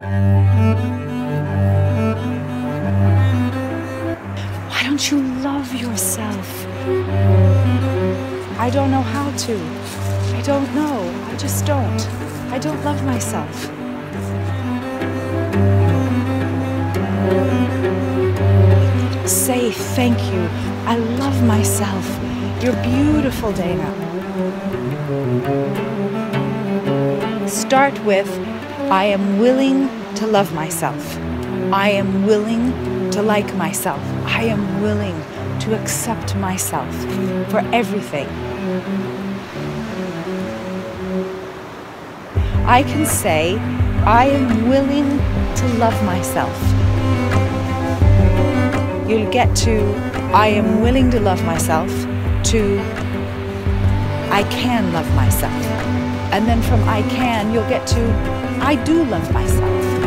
Why don't you love yourself? I don't know how to. I don't know. I just don't. I don't love myself. Say thank you. I love myself. You're beautiful, Dana. Start with I am willing to love myself. I am willing to like myself. I am willing to accept myself for everything. I can say, I am willing to love myself. You'll get to, I am willing to love myself, to, I can love myself. And then from I can, you'll get to, I do love myself.